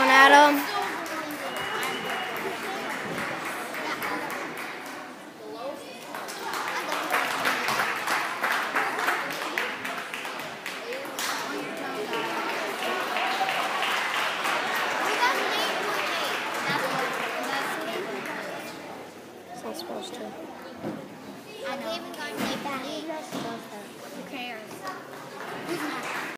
one, at him. It's not supposed to.